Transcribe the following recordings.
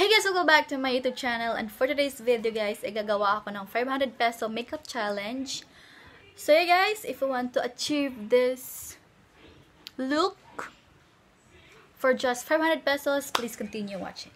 Hey guys, welcome back to my YouTube channel and for today's video guys, ay gagawa ako ng 500 peso makeup challenge. So yeah guys, if you want to achieve this look for just 500 pesos, please continue watching.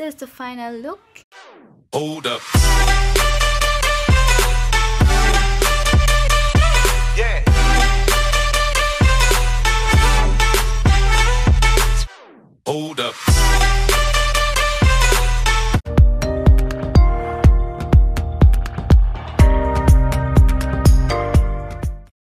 Is the final look. Hold up.